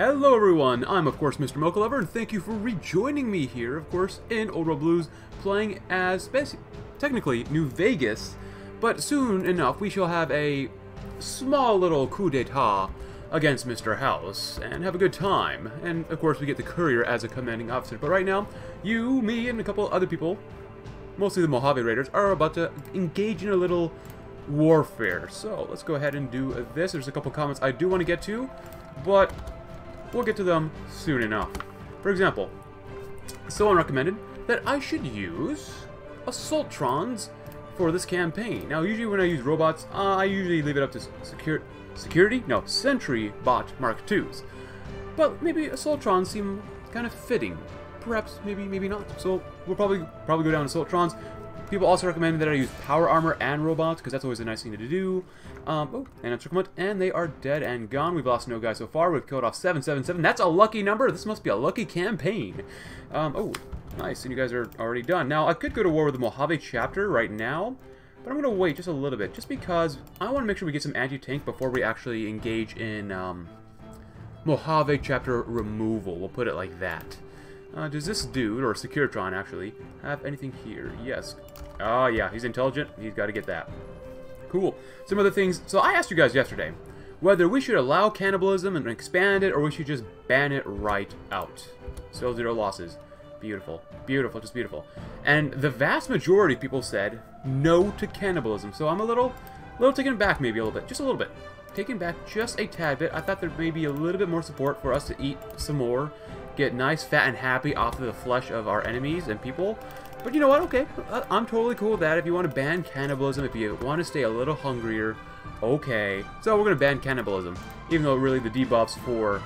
Hello everyone, I'm of course Mr. Mocha Lover, and thank you for rejoining me here, of course, in Old World Blues, playing as, technically, New Vegas, but soon enough we shall have a small little coup d'etat against Mr. House, and have a good time, and of course we get the courier as a commanding officer, but right now, you, me, and a couple other people, mostly the Mojave Raiders, are about to engage in a little warfare, so let's go ahead and do this, there's a couple comments I do want to get to, but We'll get to them soon enough. For example, someone recommended that I should use Assaultrons for this campaign. Now, usually when I use robots, uh, I usually leave it up to secure security? No, Sentry Bot Mark IIs. But maybe Assaultrons seem kind of fitting. Perhaps, maybe, maybe not. So we'll probably probably go down Assaultrons. People also recommend that I use power armor and robots, because that's always a nice thing to do. Um, oh, and a and they are dead and gone. We've lost no guys so far. We've killed off 777. That's a lucky number. This must be a lucky campaign. Um, oh, nice. And you guys are already done. Now, I could go to war with the Mojave chapter right now, but I'm going to wait just a little bit, just because I want to make sure we get some anti-tank before we actually engage in um, Mojave chapter removal. We'll put it like that. Uh, does this dude, or Securitron actually, have anything here? Yes. Oh, yeah, he's intelligent. He's got to get that. Cool. Some other things. So I asked you guys yesterday whether we should allow cannibalism and expand it, or we should just ban it right out. Still zero losses. Beautiful. Beautiful. Just beautiful. And the vast majority of people said no to cannibalism. So I'm a little, little taken back maybe a little bit. Just a little bit. Taken back just a tad bit. I thought there may be a little bit more support for us to eat some more get nice, fat, and happy off of the flesh of our enemies and people. But you know what? Okay, I'm totally cool with that. If you want to ban cannibalism, if you want to stay a little hungrier, okay. So we're going to ban cannibalism. Even though really the debuffs for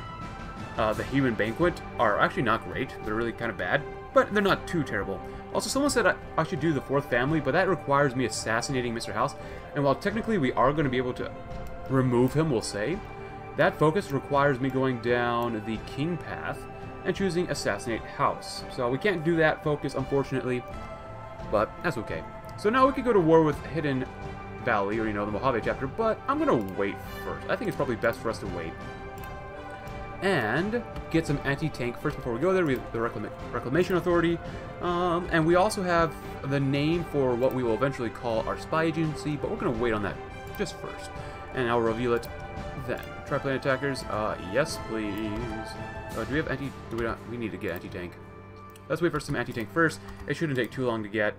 uh, the Human Banquet are actually not great. They're really kind of bad, but they're not too terrible. Also, someone said I, I should do the fourth family, but that requires me assassinating Mr. House. And while technically we are going to be able to remove him, we'll say, that focus requires me going down the king path and choosing Assassinate House. So we can't do that focus, unfortunately, but that's okay. So now we could go to war with Hidden Valley, or, you know, the Mojave chapter, but I'm going to wait first. I think it's probably best for us to wait. And get some anti-tank first before we go there. We have the Reclam Reclamation Authority. Um, and we also have the name for what we will eventually call our spy agency, but we're going to wait on that just first. And I'll reveal it then. Triplane attackers, uh, yes please. Uh, do we have anti... Do we not... We need to get anti-tank. Let's wait for some anti-tank first. It shouldn't take too long to get.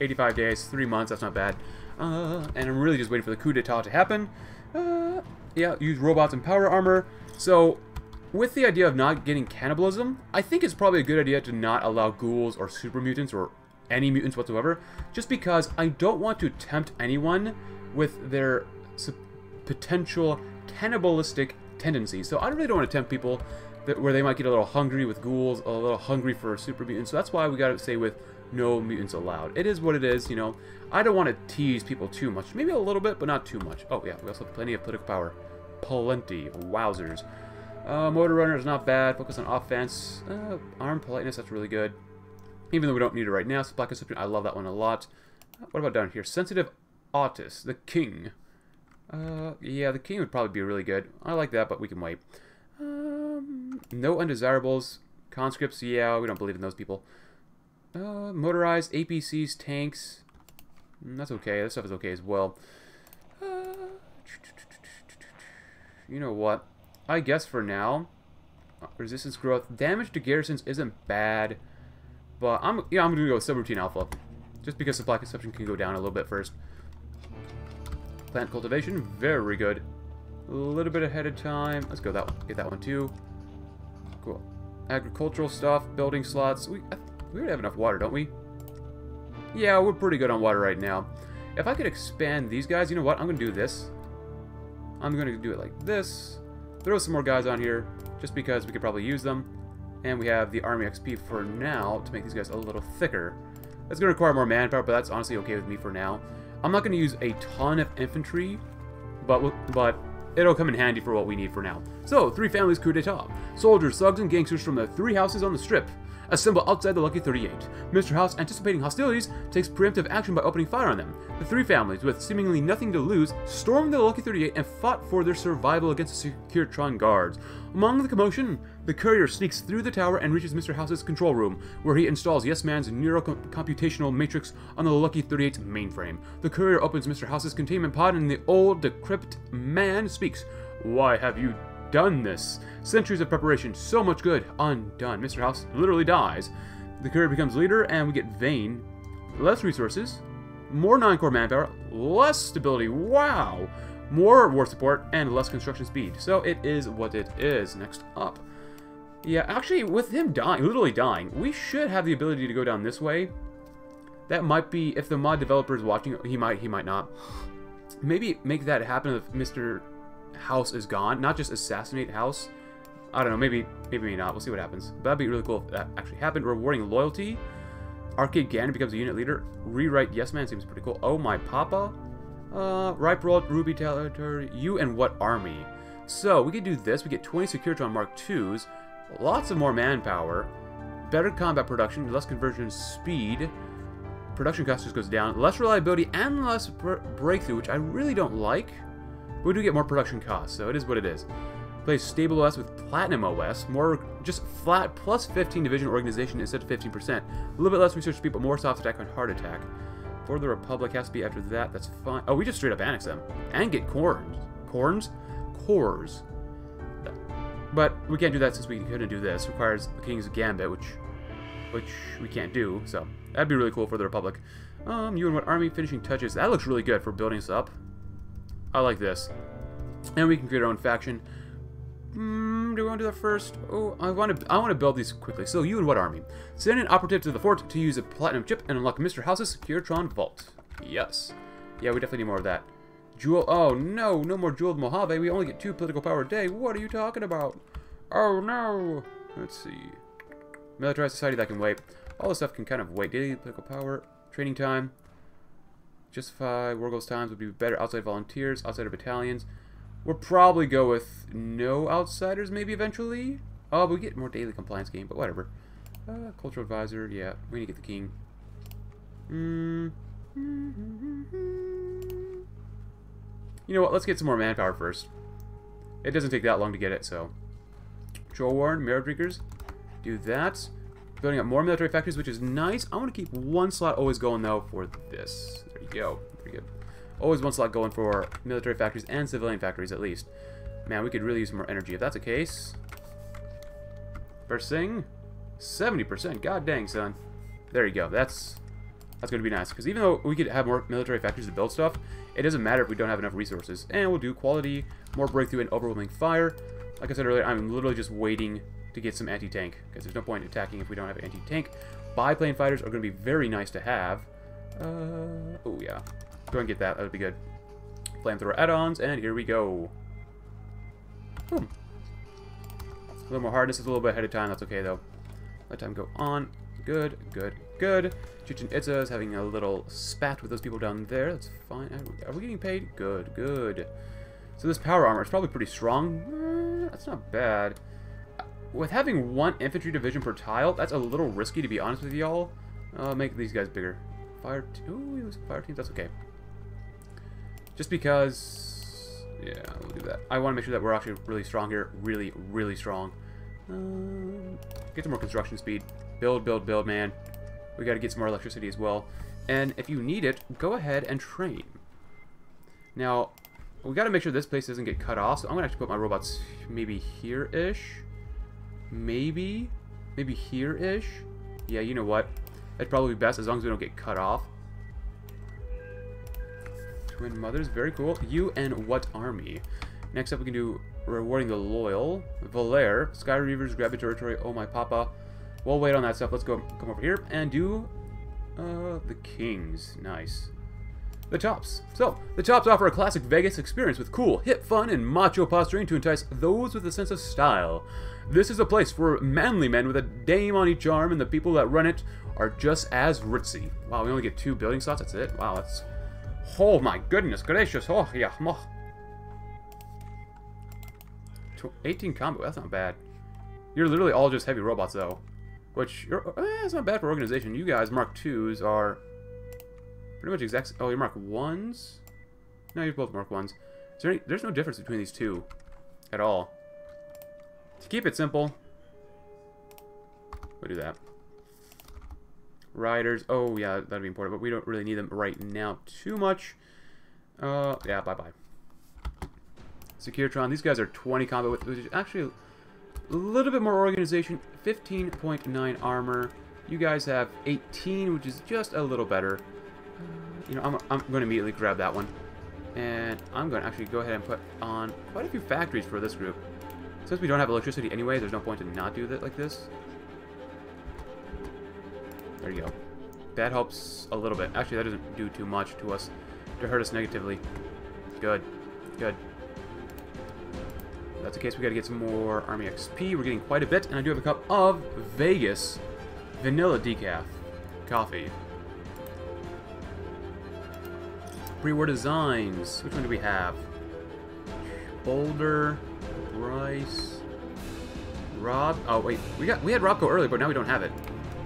85 days, 3 months, that's not bad. Uh, and I'm really just waiting for the coup d'etat to happen. Uh, yeah, use robots and power armor. So, with the idea of not getting cannibalism, I think it's probably a good idea to not allow ghouls or super mutants or any mutants whatsoever, just because I don't want to tempt anyone with their potential cannibalistic tendencies. So I really don't want to tempt people that, where they might get a little hungry with ghouls, a little hungry for super mutants. So that's why we got to say with no mutants allowed. It is what it is, you know. I don't want to tease people too much. Maybe a little bit, but not too much. Oh, yeah, we also have plenty of political power. Plenty. Wowzers. Uh, motor runner is not bad. Focus on offense. Uh, arm politeness, that's really good. Even though we don't need it right now. Black Consumption, I love that one a lot. What about down here? Sensitive Autist, the king. Uh, yeah, the king would probably be really good. I like that, but we can wait. Um, no undesirables. Conscripts, yeah, we don't believe in those people. Uh, motorized, APCs, tanks. Mm, that's okay. This stuff is okay as well. Uh, you know what? I guess for now, resistance growth. Damage to garrisons isn't bad, but I'm yeah I'm gonna go subroutine alpha, just because supply consumption can go down a little bit first. Plant cultivation, very good. A little bit ahead of time. Let's go that one. Get that one too. Cool. Agricultural stuff, building slots. We, we already have enough water, don't we? Yeah, we're pretty good on water right now. If I could expand these guys, you know what? I'm to do this. I'm to do it like this. Throw some more guys on here, just because we could probably use them. And we have the Army XP for now to make these guys a little thicker. That's going to require more manpower, but that's honestly okay with me for now. I'm not going to use a ton of infantry, but but it'll come in handy for what we need for now. So, three families coup d'etat. Soldiers, thugs, and gangsters from the three houses on the strip assemble outside the Lucky 38. Mr. House, anticipating hostilities, takes preemptive action by opening fire on them. The three families, with seemingly nothing to lose, stormed the Lucky 38 and fought for their survival against the Securitron guards. Among the commotion, the courier sneaks through the tower and reaches Mr. House's control room, where he installs Yes Man's neurocomputational matrix on the Lucky 38's mainframe. The courier opens Mr. House's containment pod and the old, decrepit man speaks. Why have you done this? Centuries of preparation, so much good, undone. Mr. House literally dies. The courier becomes leader, and we get Vane. Less resources, more non-core manpower, less stability, wow! More war support, and less construction speed. So it is what it is. Next up. Yeah, actually, with him dying, literally dying, we should have the ability to go down this way. That might be, if the mod developer is watching, he might, he might not. Maybe make that happen if Mr. House is gone. Not just assassinate House. I don't know, maybe, maybe, maybe not. We'll see what happens. But that'd be really cool if that actually happened. Rewarding loyalty. Arcade Gannon becomes a unit leader. Rewrite Yes Man seems pretty cool. Oh my papa. Uh, Ripe World, Ruby Territory, you and what army? So, we could do this. We get 20 Securitron Mark IIs, lots of more manpower, better combat production, less conversion speed, production cost just goes down, less reliability, and less breakthrough, which I really don't like. But we do get more production costs, so it is what it is. Plays stable OS with Platinum OS, more just flat plus 15 division organization instead of 15%. A little bit less research speed, but more soft attack on hard attack. For the Republic has to be after that, that's fine. Oh, we just straight up annex them. And get corns. Corns? Cores. But we can't do that since we couldn't do this. Requires the King's Gambit, which which we can't do, so that'd be really cool for the Republic. Um, you and what army finishing touches. That looks really good for building us up. I like this. And we can create our own faction. Mm, do we want to do that first? Oh, I want to. I want to build these quickly. So you and what army? Send an operative to the fort to use a platinum chip and unlock Mr. House's Securitron vault. Yes. Yeah, we definitely need more of that. Jewel. Oh no, no more Jewel Mojave. We only get two political power a day. What are you talking about? Oh no. Let's see. Militarized society that can wait. All this stuff can kind of wait. Daily political power, training time. Justify war goals times would be better outside volunteers, outsider battalions. We'll probably go with no outsiders, maybe eventually. Oh, we get more daily compliance game, but whatever. Uh, cultural advisor, yeah, we need to get the king. Mm. You know what? Let's get some more manpower first. It doesn't take that long to get it, so. Troll Warren, Marrow Drinkers. Do that. Building up more military factories, which is nice. I want to keep one slot always going, though, for this. Go. Pretty good. Always one slot going for military factories and civilian factories at least. Man, we could really use more energy if that's the case. First thing, 70%. God dang, son. There you go. That's that's going to be nice. Because even though we could have more military factories to build stuff, it doesn't matter if we don't have enough resources. And we'll do quality, more breakthrough, and overwhelming fire. Like I said earlier, I'm literally just waiting to get some anti-tank. Because there's no point in attacking if we don't have anti-tank. Biplane fighters are going to be very nice to have. Uh, oh, yeah. Go and get that. That would be good. Flamethrower add-ons, and here we go. Boom. A little more hardness is a little bit ahead of time. That's okay, though. Let time go on. Good, good, good. Chichen Itza is having a little spat with those people down there. That's fine. Are we getting paid? Good, good. So this power armor is probably pretty strong. Uh, that's not bad. With having one infantry division per tile, that's a little risky, to be honest with y'all. Uh, make these guys bigger. Fire, ooh, fire teams, that's okay. Just because... Yeah, we'll do that. I want to make sure that we're actually really strong here. Really, really strong. Um, get some more construction speed. Build, build, build, man. We got to get some more electricity as well. And if you need it, go ahead and train. Now, we got to make sure this place doesn't get cut off. So I'm going to actually put my robots maybe here-ish. Maybe. Maybe here-ish. Yeah, you know what? That'd probably be best as long as we don't get cut off. Twin Mothers, very cool. You and what army? Next up, we can do Rewarding the Loyal. Valair, Sky Reavers, Grab a Territory, Oh My Papa. We'll wait on that stuff. Let's go come over here and do uh, the Kings. Nice. The Tops. So, the Tops offer a classic Vegas experience with cool, hip fun, and macho posturing to entice those with a sense of style. This is a place for manly men with a dame on each arm, and the people that run it are just as ritzy. Wow, we only get two building slots, that's it? Wow, that's Oh my goodness gracious. Oh, yeah. 18 combo, that's not bad. You're literally all just heavy robots, though. Which, eh, it's not bad for organization. You guys, Mark 2s, are pretty much exact... Oh, you're Mark 1s? No, you're both Mark 1s. There any, there's no difference between these two at all. To keep it simple, we'll do that. Riders. Oh, yeah, that'd be important, but we don't really need them right now too much. Uh, yeah, bye-bye. Securitron. These guys are 20 combat with, which is actually a little bit more organization. 15.9 armor. You guys have 18, which is just a little better. You know, I'm, I'm going to immediately grab that one. And I'm going to actually go ahead and put on quite a few factories for this group. Since we don't have electricity anyway, there's no point to not do that like this. There you go. That helps a little bit. Actually, that doesn't do too much to us to hurt us negatively. Good. Good. That's the case, we gotta get some more Army XP. We're getting quite a bit, and I do have a cup of Vegas Vanilla Decaf Coffee. Pre-war designs. Which one do we have? Boulder, Bryce, Rob. Oh wait, we got we had Robco earlier, but now we don't have it.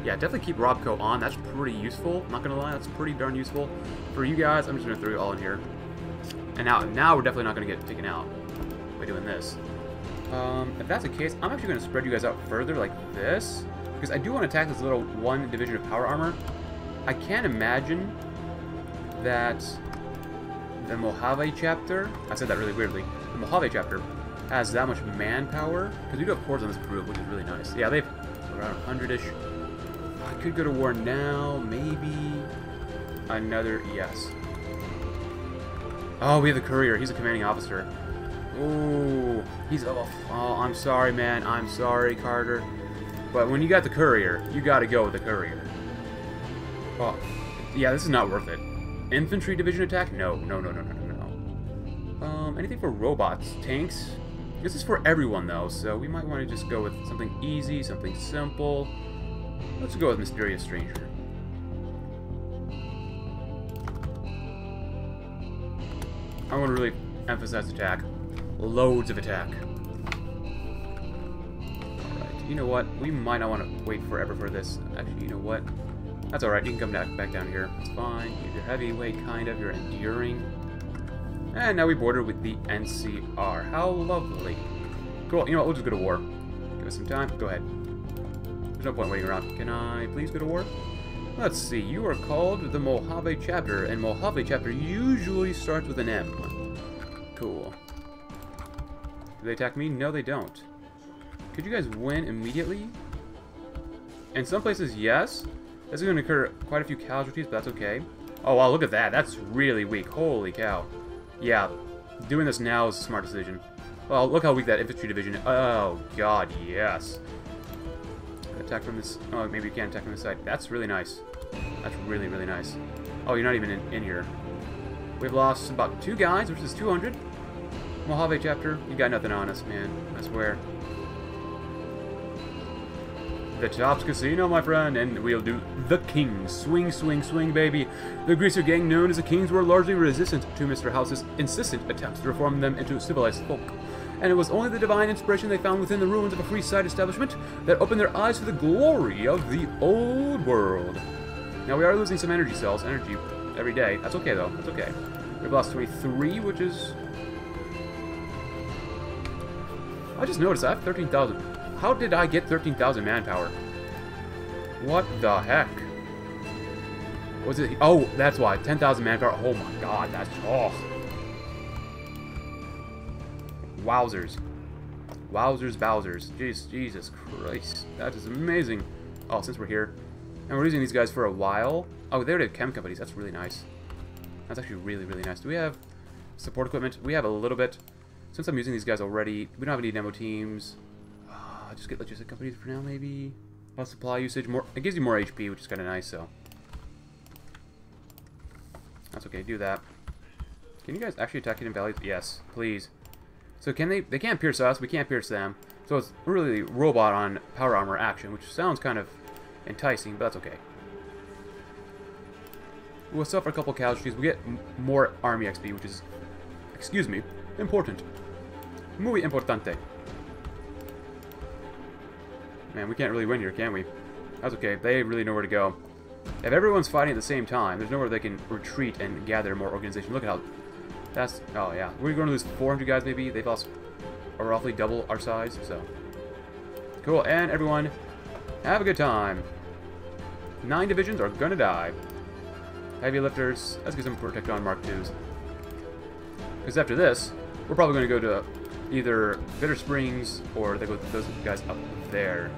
Yeah, definitely keep Robco on. That's pretty useful. Not gonna lie, that's pretty darn useful for you guys. I'm just gonna throw it all in here. And now, now we're definitely not gonna get taken out by doing this. Um, if that's the case, I'm actually gonna spread you guys out further like this because I do want to attack this little one division of power armor. I can't imagine that the Mojave chapter, I said that really weirdly, the Mojave chapter has that much manpower, because we do have cores on this group, which is really nice. Yeah, they've around 100-ish. Could go to war now, maybe another, yes. Oh, we have the courier. He's a commanding officer. Ooh, he's, oh, oh, I'm sorry, man. I'm sorry, Carter. But when you got the courier, you gotta go with the courier. Oh, yeah, this is not worth it. Infantry division attack? No, no, no, no, no, no, no. Um, anything for robots? Tanks? This is for everyone, though, so we might want to just go with something easy, something simple. Let's go with Mysterious Stranger. I want to really emphasize attack. Loads of attack. Alright, you know what? We might not want to wait forever for this. Actually, you know what? That's alright, you can come back, back down here. It's fine. You're heavyweight, kind of. You're enduring. And now we border with the NCR. How lovely. Cool, you know what? We'll just go to war. Give us some time. Go ahead. There's no point waiting around. Can I please go to war? Let's see. You are called the Mojave Chapter, and Mojave Chapter usually starts with an M. Cool. Do they attack me? No, they don't. Could you guys win immediately? In some places, yes. This is going to incur quite a few casualties, but that's okay. Oh, wow, look at that. That's really weak. Holy cow. Yeah, doing this now is a smart decision. Well, look how weak that infantry division is. Oh, God, yes. Attack from this... Oh, maybe you can't attack from this side. That's really nice. That's really, really nice. Oh, you're not even in, in here. We've lost about two guys, which is 200. Mojave chapter, you got nothing on us, man. I swear. The Tops Casino, my friend, and we'll do the King. Swing, swing, swing, baby. The greaser gang known as the Kings were largely resistant to Mr. House's insistent attempts to reform them into civilized folk. And it was only the divine inspiration they found within the ruins of a free side establishment that opened their eyes to the glory of the old world. Now, we are losing some energy cells, energy, every day. That's okay, though. That's okay. We've lost 23, which is... I just noticed I have 13,000. How did I get 13,000 manpower? What the heck? Was it? Oh, that's why. 10,000 manpower. Oh my god, that's... Oh. Wowzers. Wowzers, Bowsers. Jeez, Jesus Christ. That is amazing. Oh, since we're here. And we're using these guys for a while. Oh, they're the chem companies. That's really nice. That's actually really, really nice. Do we have support equipment? We have a little bit. Since I'm using these guys already, we don't have any demo teams. I'll just get logistic companies for now, maybe. Less supply usage. More. It gives you more HP, which is kind of nice, so. That's okay. Do that. Can you guys actually attack it in valleys? Yes, please. So can they... They can't pierce us. We can't pierce them. So it's really robot on power armor action, which sounds kind of enticing, but that's okay. We'll suffer a couple casualties. We get more army XP, which is... Excuse me. Important. Muy importante. Man, we can't really win here, can we? That's okay. They really know where to go. If everyone's fighting at the same time, there's nowhere they can retreat and gather more organization. Look at how... That's... Oh, yeah. We're going to lose 400 guys, maybe. They've lost roughly double our size, so... Cool. And everyone, have a good time. Nine divisions are gonna die. Heavy lifters. Let's get some Protectron Mark IIs. Because after this, we're probably going to go to either Bitter Springs or they go those guys up there.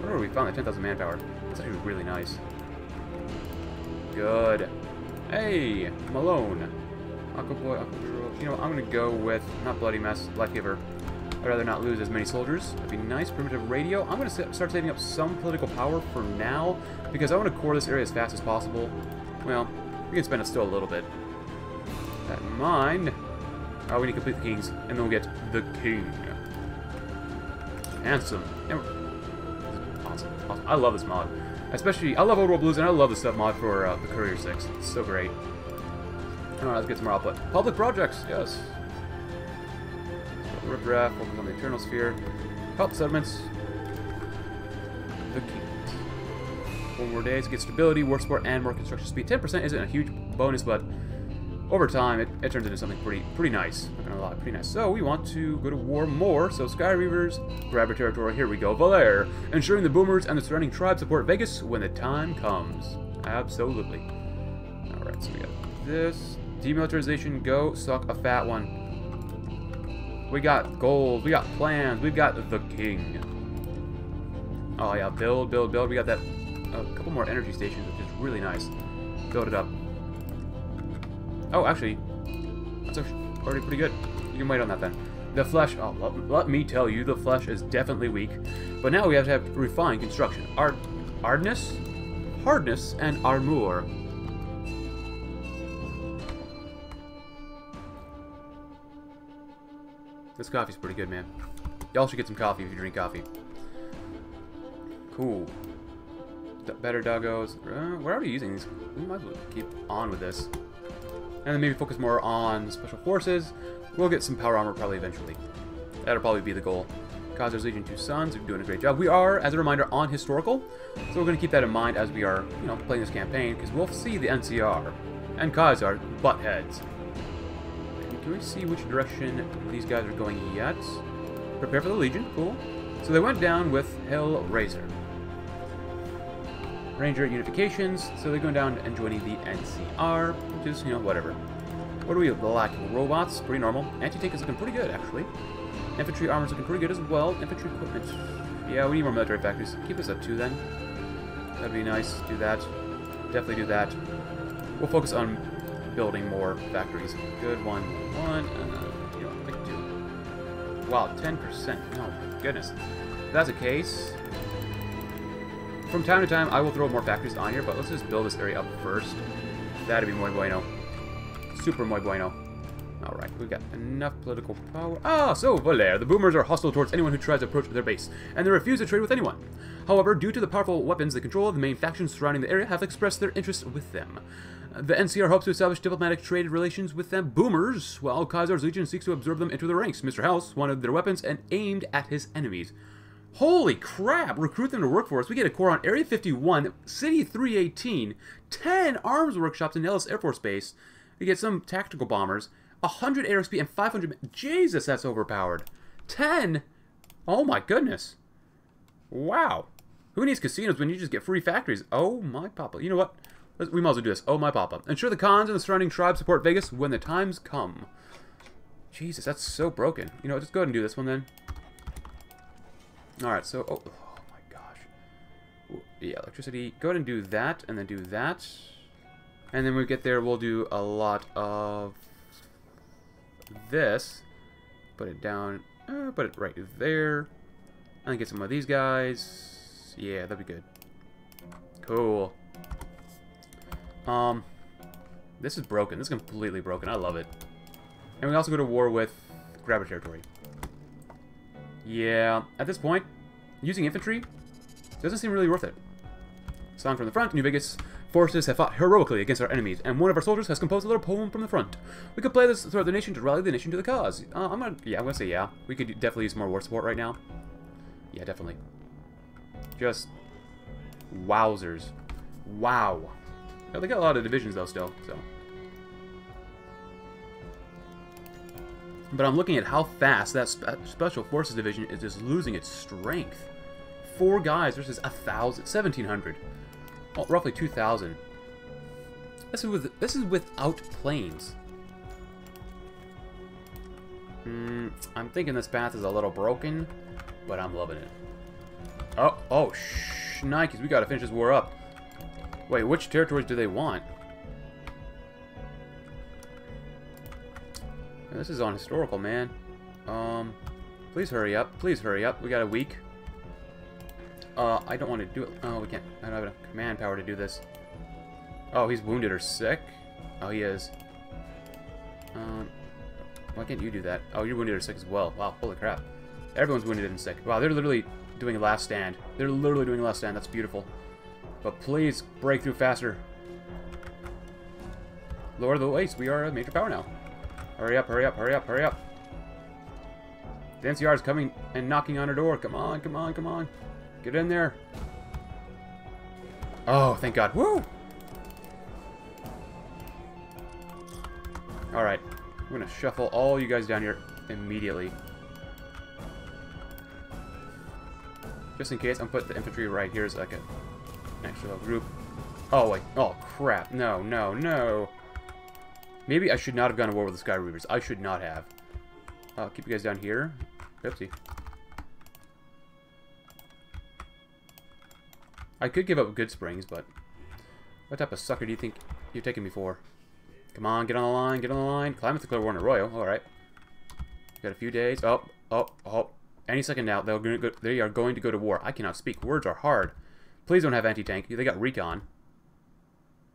Where are we? Found the 10,000 manpower. That's actually really nice. Good. Hey, Malone. Aquaboy, Aquaboy. You know, I'm to go with, not Bloody Mess, Lifegiver. I'd rather not lose as many soldiers. That'd be nice. Primitive radio. I'm going to start saving up some political power for now, because I want to core this area as fast as possible. Well, we can spend it still a little bit. That in mind. Oh, we need to complete the kings, and then we'll get the king. Handsome. Awesome. awesome. I love this mod. Especially, I love Old World Blues, and I love the stuff mod for uh, the Courier 6. It's so great. Alright, let's get some more output. Public projects, yes. Rip Raft, focus on the Eternal Sphere. Help settlements. The Kings. Four more days, get stability, war support, and more construction speed. 10% isn't a huge bonus, but over time, it, it, turns into something pretty pretty nice. Not gonna lie, pretty nice. So we want to go to war more. So Sky Reavers, grab our territory. Here we go. Valer, ensuring the Boomers and the surrounding tribes support Vegas when the time comes. Absolutely. All right, so we got this demilitarization. Go suck a fat one. We got gold. We got plans. We've got the king. Oh yeah, build, build, build. We got that. A couple more energy stations, which is really nice. Build it up. Oh, actually, that's already pretty good. You can wait on that then. The flesh, oh, let, let, me tell you, the flesh is definitely weak. But now we have to have refined construction. Art, hardness, hardness, and armor. This coffee's pretty good, man. Y'all should get some coffee if you drink coffee. Cool. D better doggos. Uh, we're already using these. We might as well keep on with this. And then maybe focus more on special forces. We'll get some power armor probably eventually. That'll probably be the goal. Caesar's Legion Two Sons are doing a great job. We are, as a reminder, on historical, so we're going to keep that in mind as we are, you know, playing this campaign, because we'll see the NCR and Khazar butt heads. Can we see which direction these guys are going yet? Prepare for the Legion, cool. So they went down with Hellraiser. Ranger unifications, so they're going down and joining the NCR, which is, you know, whatever. What do we lack? Robots, pretty normal. Anti-tank is looking pretty good, actually. Infantry armor's looking pretty good as well. Infantry equipment. Yeah, we need more military factories. Keep us up too, then. That'd be nice. Do that. Definitely do that. We'll focus on building more factories. Good one, one, uh, you know, like two. Wow, 10%. Oh my goodness. If that's the case, from time to time, I will throw more factories on here, but let's just build this area up first. That'd be muy bueno. Super muy bueno. Alright, we've got enough political power. Ah, so, Valer, the boomers are hostile towards anyone who tries to approach their base, and they refuse to trade with anyone. However, due to the powerful weapons they control, of the main factions surrounding the area have expressed their interest with them. The NCR hopes to establish diplomatic trade relations with them boomers, while Caesar's Legion seeks to absorb them into their ranks. Mr. House wanted their weapons and aimed at his enemies. Holy crap! Recruit them to work for us. We get a core on Area 51, City 318, 10 arms workshops in Nellis Air Force Base. We get some tactical bombers, 100 ARXP, and 500... Jesus, that's overpowered. 10? Oh my goodness. Wow. Who needs casinos when you just get free factories? Oh my papa. You know what? We might as well do this. Oh my papa. Ensure the cons and the surrounding tribes support Vegas when the times come. Jesus, that's so broken. You know, just go ahead and do this one then. Alright, so, oh, oh my gosh. Yeah, electricity. Go ahead and do that, and then do that. And then we get there, we'll do a lot of this. Put it down, uh, put it right there. And get some of these guys. Yeah, that'd be good. Cool. Um, this is broken. This is completely broken. I love it. And we also go to war with Grabber Territory. Yeah, at this point, using infantry doesn't seem really worth it. Song from the front, New Vegas forces have fought heroically against our enemies, and one of our soldiers has composed a little poem from the front. We could play this throughout the nation to rally the nation to the cause. Uh, I'm gonna, yeah, I'm gonna say yeah. We could definitely use more war support right now. Yeah, definitely. Just Wowzers. Wow. Yeah, they got a lot of divisions, though, still, so... But I'm looking at how fast that spe Special Forces Division is just losing its strength. Four guys versus a thousand, 1,700. Well, roughly 2,000. This is with this is without planes. Hmm, I'm thinking this path is a little broken, but I'm loving it. Oh, oh, shh, Nikes, we gotta finish this war up. Wait, which territories do they want? This is on historical, man. Um, please hurry up. Please hurry up. We got a week. Uh, I don't want to do it. Oh, we can't. I don't have enough command power to do this. Oh, he's wounded or sick? Oh, he is. Um, why can't you do that? Oh, you're wounded or sick as well. Wow, holy crap. Everyone's wounded and sick. Wow, they're literally doing a last stand. They're literally doing a last stand. That's beautiful. But please, break through faster. Lord of the Waste, we are a major power now. Hurry up, hurry up, hurry up, hurry up. The NCR is coming and knocking on our door. Come on, come on, come on. Get in there. Oh, thank God. Woo! Alright. I'm going to shuffle all you guys down here immediately. Just in case, I'm put the infantry right here as like a little group. Oh, wait. Oh, crap. No, no, no. Maybe I should not have gone to war with the Sky. I should not have. I'll keep you guys down here. Oopsie. I could give up Goodsprings, but... What type of sucker do you think you're taking me for? Come on, get on the line, get on the line. Climate declare war in Arroyo. Alright. Got a few days. Oh, oh, oh. Any second now, they'll go, they are going to go to war. I cannot speak. Words are hard. Please don't have anti-tank. They got recon.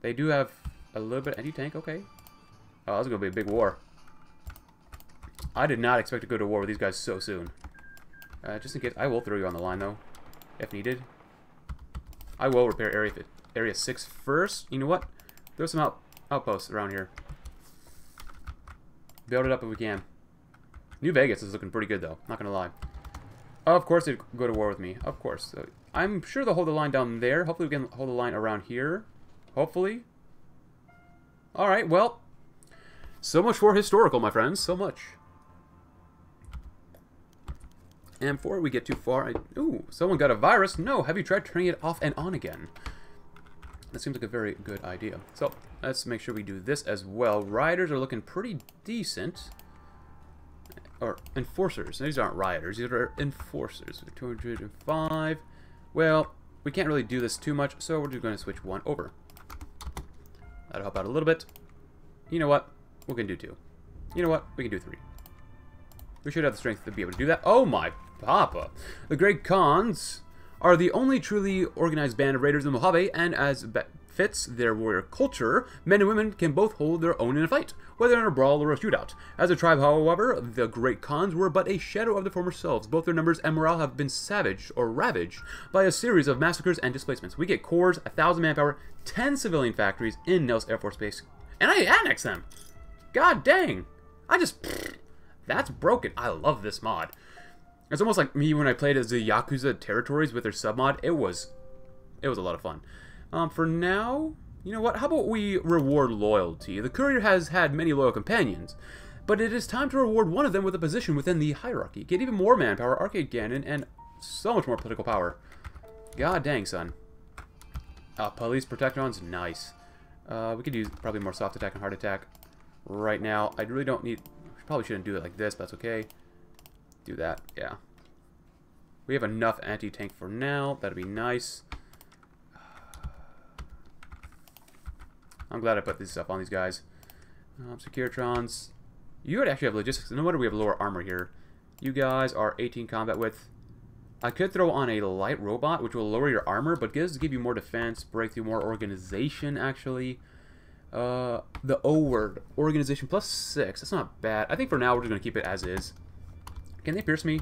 They do have a little bit anti-tank. Okay. Oh, this is going to be a big war. I did not expect to go to war with these guys so soon. Uh, just in case, I will throw you on the line, though, if needed. I will repair Area Area 6 first. You know what? Throw some out outposts around here. Build it up if we can. New Vegas is looking pretty good, though. Not gonna lie. Of course they'd go to war with me. Of course. I'm sure they'll hold the line down there. Hopefully we can hold the line around here. Hopefully. Alright, well, so much for historical, my friends. So much. And before we get too far, I, ooh, someone got a virus. No, have you tried turning it off and on again? That seems like a very good idea. So, let's make sure we do this as well. Riders are looking pretty decent. Or, enforcers. These aren't rioters. These are enforcers. 205. Well, we can't really do this too much, so we're just going to switch one over. That'll help out a little bit. You know what? We can do two. You know what? We can do three. We should have the strength to be able to do that. Oh my papa. The Great Khans are the only truly organized band of raiders in Mojave, and as fits their warrior culture, men and women can both hold their own in a fight, whether in a brawl or a shootout. As a tribe, however, the Great Khans were but a shadow of their former selves. Both their numbers and morale have been savaged or ravaged by a series of massacres and displacements. We get cores, a thousand manpower, ten civilian factories in Nellis Air Force Base, and I annex them! God dang! I just... That's broken. I love this mod. It's almost like me when I played as the Yakuza territories with their submod. It was... It was a lot of fun. Um, for now, you know what? How about we reward loyalty? The courier has had many loyal companions, but it is time to reward one of them with a position within the hierarchy. Get even more manpower, Arcade Gannon, and so much more political power. God dang, son. Uh, police protectrons, nice. Uh, we could use probably more soft attack and hard attack right now. I really don't need... Probably shouldn't do it like this, but that's okay. Do that, yeah. We have enough anti-tank for now. That'd be nice. I'm glad I put this stuff on these guys. Um, Securitrons. You would actually have logistics. No wonder we have lower armor here. You guys are 18 combat width. I could throw on a light robot, which will lower your armor, but gives give you more defense, breakthrough, more organization, actually. Uh, the O word. Organization plus six. That's not bad. I think for now we're just going to keep it as is. Can they pierce me?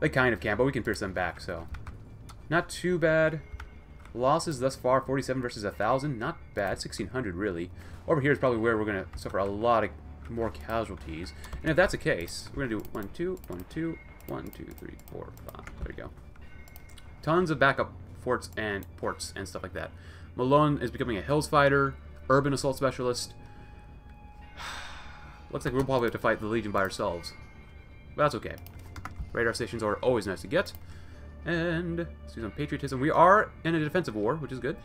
They kind of can, but we can pierce them back, so. Not too bad. Losses thus far, 47 versus 1,000. Not bad. 1,600, really. Over here is probably where we're going to suffer a lot of more casualties. And if that's the case, we're going to do 1, 2, 1, 2, 1, 2, 3, 4, 5. There we go. Tons of backup forts and ports and stuff like that. Malone is becoming a hills fighter, urban assault specialist. Looks like we'll probably have to fight the Legion by ourselves. But that's okay. Radar stations are always nice to get. And let's do some patriotism. We are in a defensive war, which is good.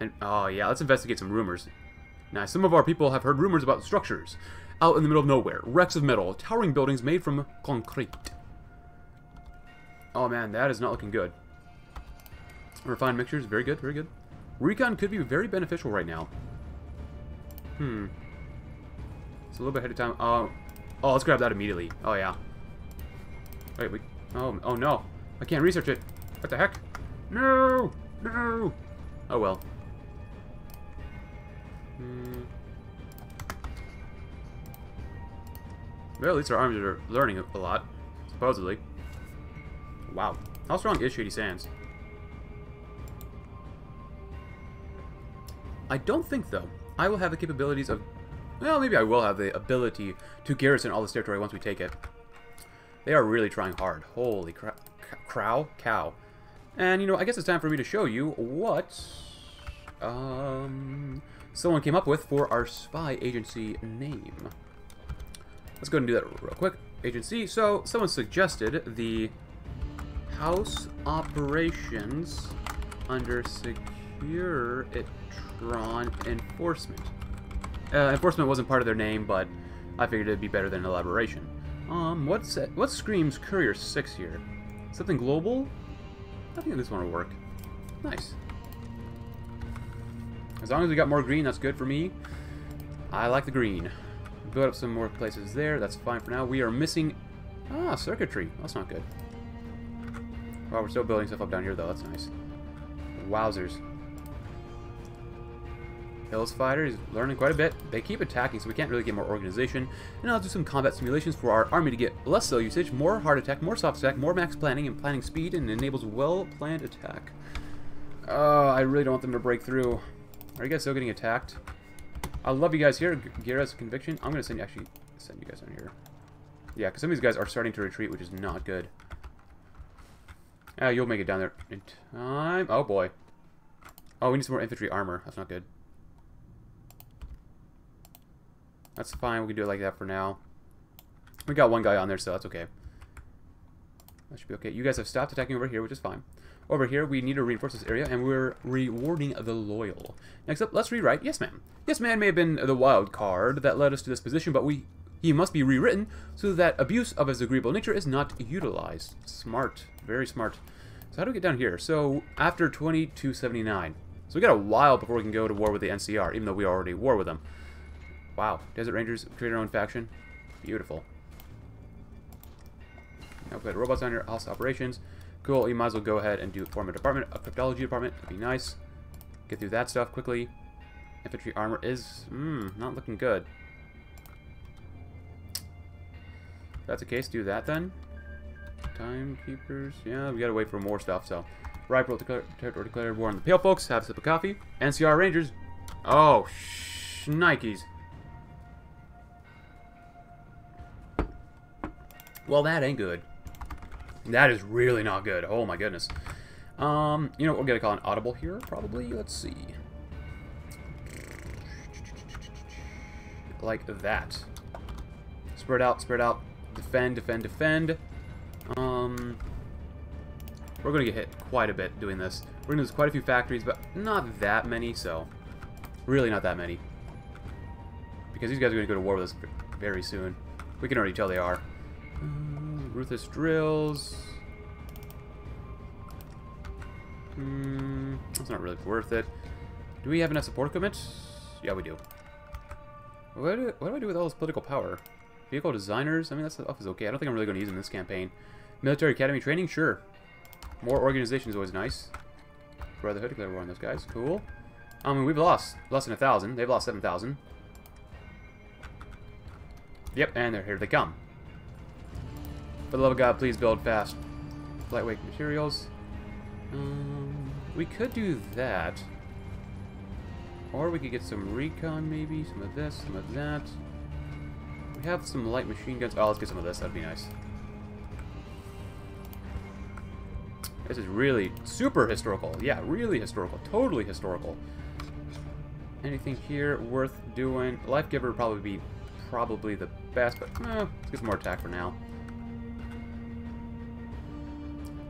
And, oh yeah, let's investigate some rumors. Now, some of our people have heard rumors about structures out in the middle of nowhere. Wrecks of metal, towering buildings made from concrete. Oh man, that is not looking good. Refined mixtures, very good, very good. Recon could be very beneficial right now. Hmm. It's a little bit ahead of time. Oh, oh, let's grab that immediately. Oh yeah. Wait, we. Oh, oh no. I can't research it. What the heck? No! No! Oh well. Hmm. Well, at least our armies are learning a lot, supposedly. Wow. How strong is Shady Sands? I don't think, though, I will have the capabilities of... Well, maybe I will have the ability to garrison all this territory once we take it. They are really trying hard. Holy crap. Crow? Cow. And, you know, I guess it's time for me to show you what... Um, someone came up with for our spy agency name. Let's go and do that real quick. Agency. So, someone suggested the House Operations under Securitron Enforcement. Uh, enforcement wasn't part of their name, but I figured it'd be better than elaboration. Um, what's what screams Courier 6 here? Something global? I think this one will work. Nice. As long as we got more green, that's good for me. I like the green. Build up some more places there. That's fine for now. We are missing... Ah, circuitry. That's not good. Well, we're still building stuff up down here, though. That's nice. Wowzers. Hills Fighter is learning quite a bit. They keep attacking, so we can't really get more organization. And I'll do some combat simulations for our army to get less cell usage, more hard attack, more soft attack, more max planning, and planning speed, and enables well-planned attack. Oh, I really don't want them to break through. Are you guys still getting attacked? I love you guys here. Gira's Conviction. I'm going to send you, actually send you guys on here. Yeah, because some of these guys are starting to retreat, which is not good. Ah, you'll make it down there in time. Oh, boy. Oh, we need some more infantry armor. That's not good. That's fine. We can do it like that for now. We got one guy on there, so that's okay. That should be okay. You guys have stopped attacking over here, which is fine. Over here, we need to reinforce this area, and we're rewarding the loyal. Next up, let's rewrite Yes Man. Yes Man may have been the wild card that led us to this position, but we he must be rewritten so that abuse of his agreeable nature is not utilized. Smart. Very smart. So how do we get down here? So, after 2279. So we got a while before we can go to war with the NCR, even though we already war with them. Wow. Desert Rangers create our own faction. Beautiful. We robots on here, house operations. Cool, you might as well go ahead and do form a department, a cryptology department. That'd be nice. Get through that stuff quickly. Infantry armor is, hmm, not looking good. If that's the case, do that then. Timekeepers, yeah, we gotta wait for more stuff, so. Rifle declare, territory declared war on the Pale Folks, have a sip of coffee. NCR Rangers. Oh, shnikes. Well, that ain't good. That is really not good. Oh my goodness. Um, you know what we're gonna call an audible here, probably? Let's see. Like that. Spread out, spread out. Defend, defend, defend. Um, we're gonna get hit quite a bit doing this. We're gonna lose quite a few factories, but not that many, so really not that many. Because these guys are gonna go to war with us very soon. We can already tell they are. Ruthless drills. Hmm, that's not really worth it. Do we have enough support equipment? Yeah, we do. What do, what do I do with all this political power? Vehicle designers? I mean, that stuff is okay. I don't think I'm really going to use in this campaign. Military academy training? Sure. More organization is always nice. Brotherhood, declare war on those guys. Cool. I mean, we've lost less than a thousand. They've lost 7,000. Yep, and they're here they come. For the love of God, please build fast. Lightweight materials. Um, we could do that. Or we could get some recon, maybe. Some of this, some of that. We have some light machine guns. Oh, let's get some of this. That'd be nice. This is really super historical. Yeah, really historical. Totally historical. Anything here worth doing? Life Giver would probably be probably the best, but eh, let's get some more attack for now.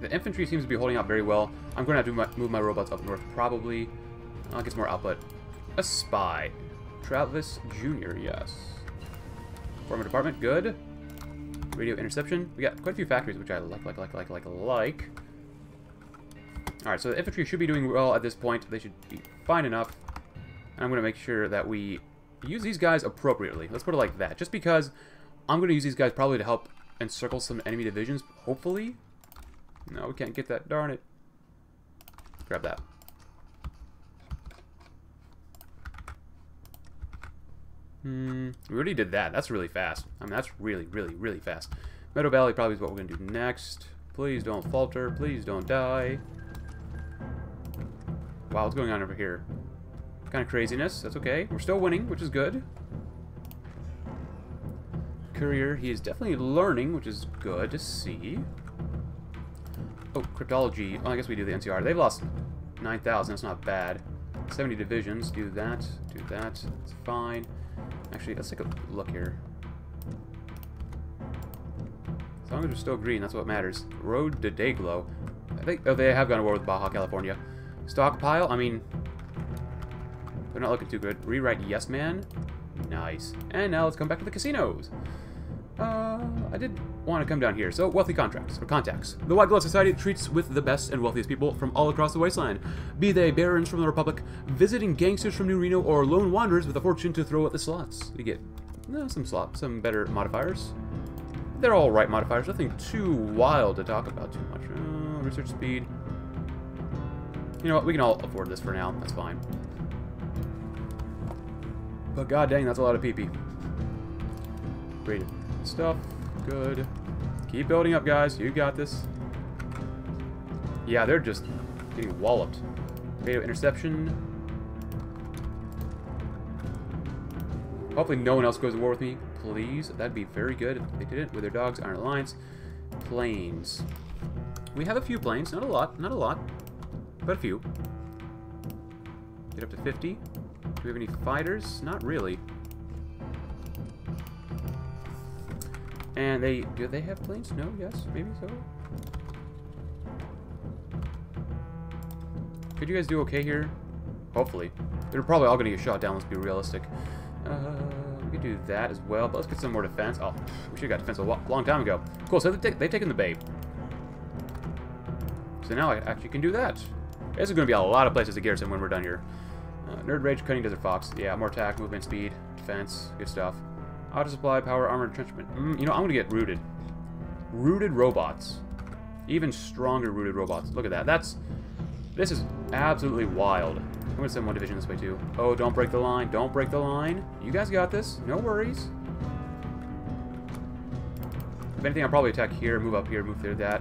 The infantry seems to be holding out very well. I'm going to have to move my robots up north, probably. I'll get some more output. A spy. Travis Jr., yes. Former department, good. Radio interception. We got quite a few factories, which I like, like, like, like, like, like. Alright, so the infantry should be doing well at this point. They should be fine enough. And I'm going to make sure that we use these guys appropriately. Let's put it like that. Just because I'm going to use these guys probably to help encircle some enemy divisions, hopefully. No, we can't get that. Darn it. Grab that. Hmm, we already did that. That's really fast. I mean, that's really, really, really fast. Meadow Valley probably is what we're going to do next. Please don't falter. Please don't die. Wow, what's going on over here? Kind of craziness. That's okay. We're still winning, which is good. Courier, he is definitely learning, which is good to see. Oh, cryptology. Well, I guess we do the NCR. They've lost 9,000. That's not bad. 70 divisions. Do that. Do that. It's fine. Actually, let's take a look here. As long as we're still green, that's what matters. Road to Dayglow. I think oh, they have gone to war with Baja California. Stockpile, I mean, they're not looking too good. Rewrite Yes Man. Nice. And now let's come back to the casinos. Uh, I did want to come down here. So, wealthy contracts, or contacts. The White Glove Society treats with the best and wealthiest people from all across the wasteland. Be they barons from the Republic, visiting gangsters from New Reno, or lone wanderers with a fortune to throw at the slots. You get uh, some slot, some better modifiers. They're all right modifiers, nothing too wild to talk about too much. Uh, research speed. You know what, we can all afford this for now, that's fine. But god dang, that's a lot of PP. Stuff. Good. Keep building up, guys. You got this. Yeah, they're just getting walloped. Radio interception. Hopefully no one else goes to war with me. Please. That'd be very good if they did it with their dogs, Iron Alliance. Planes. We have a few planes. Not a lot. Not a lot. But a few. Get up to 50. Do we have any fighters? Not really. And they... Do they have planes? No? Yes? Maybe so? Could you guys do okay here? Hopefully. They're probably all to get shot down, let's be realistic. Uh, we could do that as well, but let's get some more defense. Oh, we should have got defense a long time ago. Cool, so they've, they've taken the bait. So now I actually can do that. This is to be a lot of places to garrison when we're done here. Uh, Nerd Rage, Cunning Desert Fox. Yeah, more attack, movement, speed, defense, good stuff. Auto supply, power, armor, entrenchment. Mm, you know, I'm to get rooted. Rooted robots. Even stronger rooted robots. Look at that. That's... This is absolutely wild. I'm to send one division this way, too. Oh, don't break the line. Don't break the line. You guys got this. No worries. If anything, I'll probably attack here, move up here, move through that.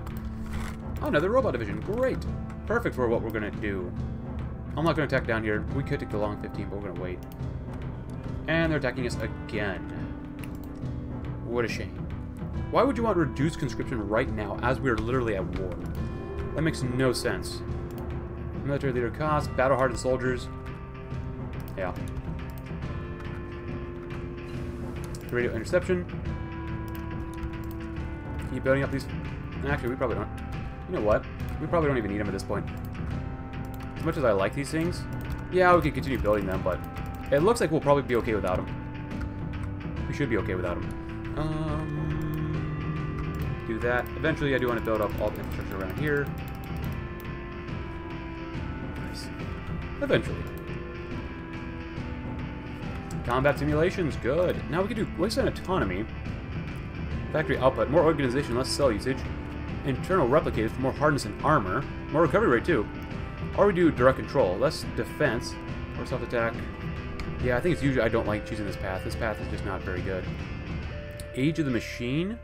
Oh, another robot division. Great. Perfect for what we're to do. I'm not to attack down here. We could take the long 15, but we're to wait. And they're attacking us again. What a shame. Why would you want reduced conscription right now, as we are literally at war? That makes no sense. Military leader cost, battle-hardened soldiers. Yeah. Radio interception. Keep building up these... Actually, we probably don't. You know what? We probably don't even need them at this point. As much as I like these things, yeah, we could continue building them, but it looks like we'll probably be okay without them. We should be okay without them. Um, do that. Eventually, I do want to build up all the infrastructure around here. Nice. Eventually. Combat simulations, good. Now we can do wasteland autonomy. Factory output, more organization, less cell usage. Internal replicators for more hardness and armor. More recovery rate, too. Or we do direct control. Less defense. Or self-attack. Yeah, I think it's usually I don't like choosing this path. This path is just not very good. Age of the Machine?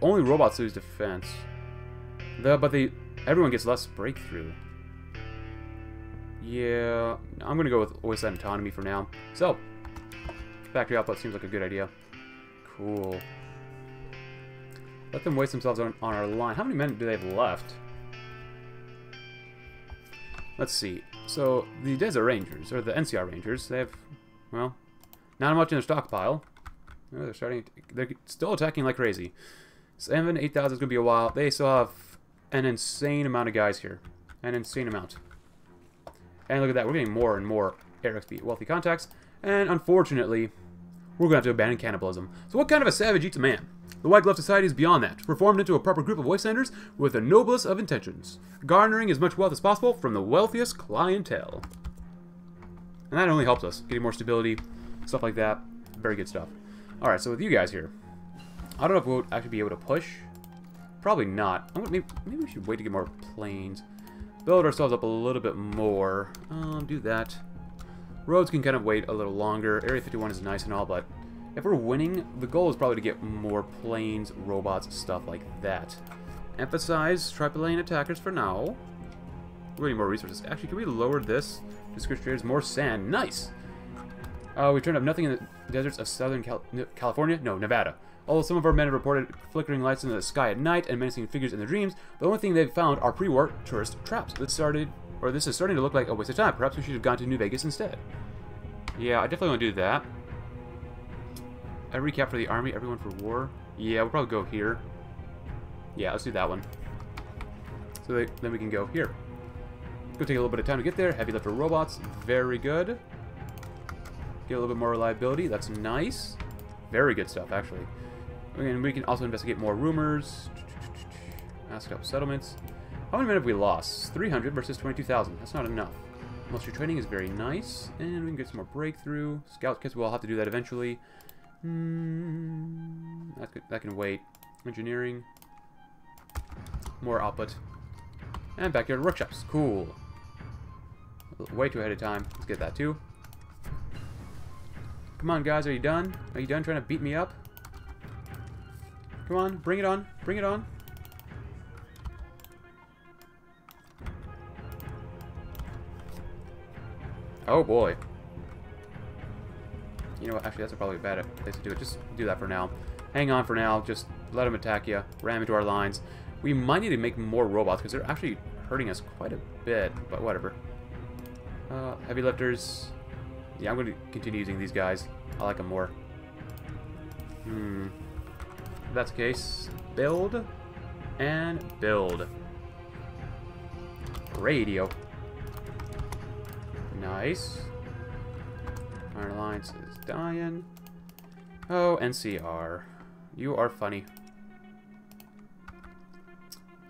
Only robots lose defense. The, but they everyone gets less breakthrough. Yeah, I'm to go with Wasteland Autonomy for now. So, factory output seems like a good idea. Cool. Let them waste themselves on, on our line. How many men do they have left? Let's see. So, the Desert Rangers, or the NCR Rangers, they have, well, not much in their stockpile. Oh, they're starting, they're still attacking like crazy. 7, 8,000 is going to be a while. They still have an insane amount of guys here. An insane amount. And look at that, we're getting more and more air XP. Wealthy contacts. And unfortunately, we're to have to abandon cannibalism. So what kind of a savage eats a man? The White Glove Society is beyond that, reformed into a proper group of wastelanders with the noblest of intentions, garnering as much wealth as possible from the wealthiest clientele. And that only helps us, getting more stability, stuff like that. Very good stuff. Alright, so with you guys here, I don't know if we'll actually be able to push. Probably not. Gonna, maybe, maybe, we should wait to get more planes. Build ourselves up a little bit more. Um, do that. Roads can kind of wait a little longer. Area 51 is nice and all, but if we're winning, the goal is probably to get more planes, robots, stuff like that. Emphasize triplane attackers for now. We're getting more resources. Actually, can we lower this? Discriminators, more sand. Nice! Uh, we turned up nothing in the deserts of Southern Cal California? No, Nevada. Although some of our men have reported flickering lights in the sky at night and menacing figures in their dreams, the only thing they've found are pre-war tourist traps that started, or this is starting to look like a waste of time. Perhaps we should have gone to New Vegas instead. Yeah, I definitely want to do that. A recap for the army, everyone for war. Yeah, we'll probably go here. Yeah, let's do that one. So they, then we can go here. Gonna take a little bit of time to get there. Heavy lifter robots, very good. Get a little bit more reliability, that's nice. Very good stuff, actually. And we can also investigate more rumors. Ask up settlements. How many men have we lost? 300 versus 22,000. That's not enough. Military training is very nice. And we can get some more breakthrough. Scout kits, we'll have to do that eventually. Hmm, that, that can wait. Engineering. More output. And backyard workshops. Cool. Way too ahead of time. Let's get that too. Come on, guys. Are you done? Are you done trying to beat me up? Come on. Bring it on. Bring it on. Oh, boy. You know what? Actually, that's probably a bad place to do it. Just do that for now. Hang on for now. Just let them attack you. Ram into our lines. We might need to make more robots because they're actually hurting us quite a bit. But whatever. Uh, heavy lifters. Yeah, I'm going to continue using these guys. I like them more. Hmm. If that's the case, build and build. Radio. Nice. Iron Alliance is dying. Oh, NCR. You are funny.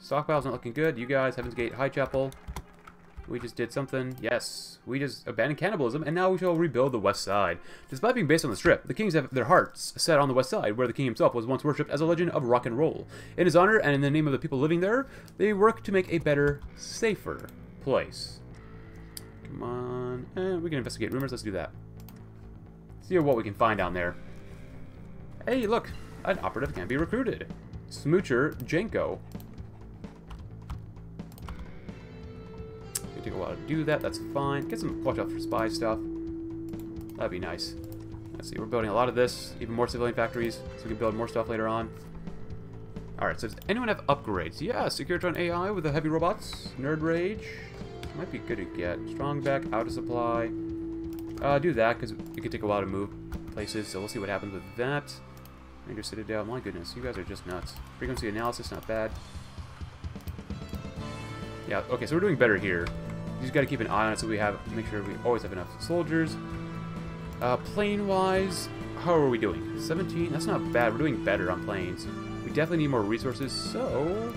Stockpile's not looking good. You guys, Heaven's Gate, Whitechapel. We just did something. Yes, we just abandoned cannibalism, and now we shall rebuild the west side. Despite being based on the strip, the kings have their hearts set on the west side, where the king himself was once worshipped as a legend of rock and roll. In his honor, and in the name of the people living there, they work to make a better, safer place. Come on. And we can investigate rumors. Let's do that. See what we can find down there. Hey, look! An operative can be recruited. Smoocher Jenko. It'll take a while to do that, that's fine. Get some watch out for spy stuff. That'd be nice. Let's see, we're building a lot of this, even more civilian factories, so we can build more stuff later on. Alright, so does anyone have upgrades? Yeah, Securitron AI with the heavy robots. Nerd Rage. Might be good to get. Strong back, out of supply. Uh, do that, because it could take a while to move places, so we'll see what happens with that. Ranger Citadel, my goodness, you guys are just nuts. Frequency analysis, not bad. Yeah, okay, so we're doing better here. You just gotta keep an eye on it so we have, make sure we always have enough soldiers. Uh, plane-wise, how are we doing? 17? That's not bad. We're doing better on planes. We definitely need more resources, so...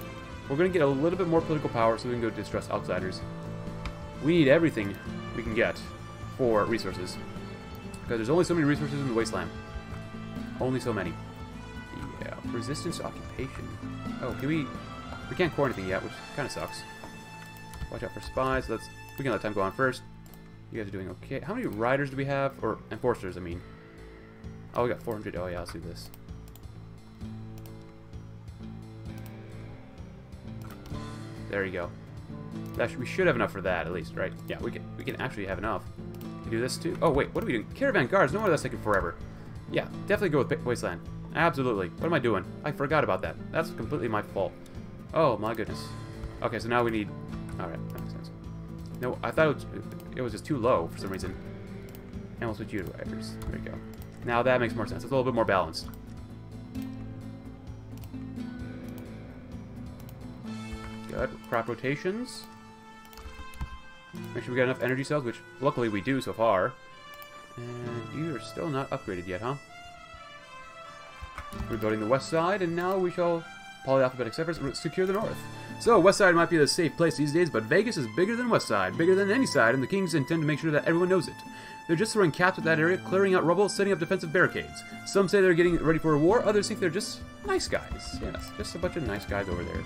We're gonna get a little bit more political power so we can go distress outsiders. We need everything we can get for resources. Because there's only so many resources in the wasteland. Only so many. Yeah, resistance to occupation. Oh, can we... We can't core anything yet, which kind of sucks. Watch out for spies. Let's... We can let time go on first. You guys are doing okay. How many riders do we have? Or enforcers, I mean. Oh, we got 400. Oh, yeah, let's do this. There you go. That sh we should have enough for that, at least, right? Yeah, we can, we can actually have enough to do this, too. Oh, wait, what are we doing? Caravan guards. No wonder that's taking forever. Yeah, definitely go with Wasteland. Absolutely. What am I doing? I forgot about that. That's completely my fault. Oh, my goodness. Okay, so now we need... Alright, that makes sense. No, I thought it was, it was just too low for some reason. And we'll switch you to. There you go. Now that makes more sense. It's a little bit more balanced. Good. Crop rotations. Make sure we got enough energy cells, which luckily we do so far. And you are still not upgraded yet, huh? Rebuilding the west side, and now we shall polyalphabetic efforts secure the north. So, west side might be the safe place these days, but Vegas is bigger than west side, bigger than any side, and the Kings intend to make sure that everyone knows it. They're just throwing caps at that area, clearing out rubble, setting up defensive barricades. Some say they're getting ready for a war, others think they're just nice guys. Yes, just a bunch of nice guys over there.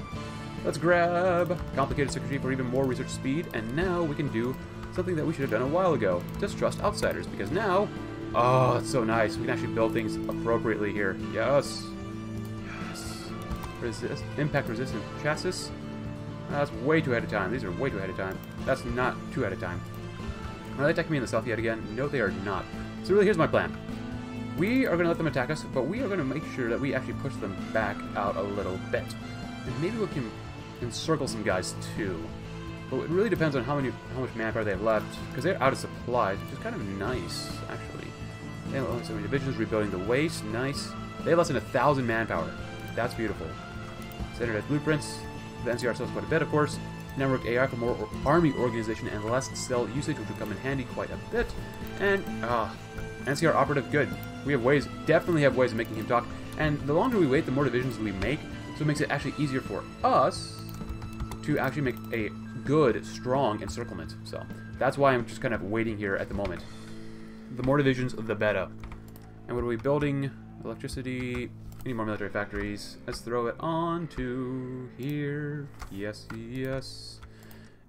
Let's grab complicated circuitry for even more research speed, and now we can do something that we should have done a while ago. Just trust outsiders, because now... Oh, it's so nice. We can actually build things appropriately here. Yes. Yes. Resist, impact resistant chassis. That's way too ahead of time. These are way too ahead of time. That's not too ahead of time. Are they attacking me in the south yet again? No, they are not. So really, here's my plan. We are going to let them attack us, but we are going to make sure that we actually push them back out a little bit. And maybe we can encircle some guys too. But it really depends on how many, how much manpower they have left, because they're out of supplies, which is kind of nice, actually. They have only so many divisions, rebuilding the waste, nice. They have less than a thousand manpower. That's beautiful. Standardized blueprints. The NCR sells quite a bit, of course. Network AI for more army organization and less cell usage, which will come in handy quite a bit. And, ah, uh, NCR operative, good. We have ways, definitely have ways of making him talk. And the longer we wait, the more divisions we make, so it makes it actually easier for us to actually make a good, strong encirclement. So that's why I'm just kind of waiting here at the moment. The more divisions, the better. And what are we building? Electricity. We need more military factories. Let's throw it on to here. Yes, yes.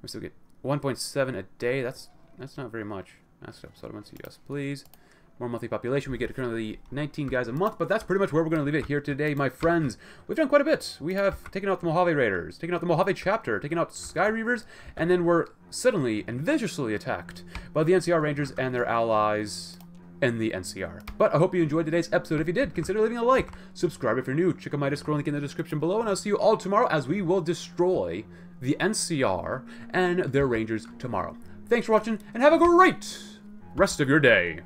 We still get 1.7 a day. That's that's not very much. Ask up settlements. Yes, please more monthly population. We get currently 19 guys a month, but that's pretty much where we're going to leave it here today, my friends. We've done quite a bit. We have taken out the Mojave Raiders, taken out the Mojave Chapter, taken out Sky Reavers, and then we're suddenly and viciously attacked by the NCR Rangers and their allies in the NCR. But I hope you enjoyed today's episode. If you did, consider leaving a like, subscribe if you're new, check out my Discord link in the description below, and I'll see you all tomorrow as we will destroy the NCR and their Rangers tomorrow. Thanks for watching, and have a great rest of your day.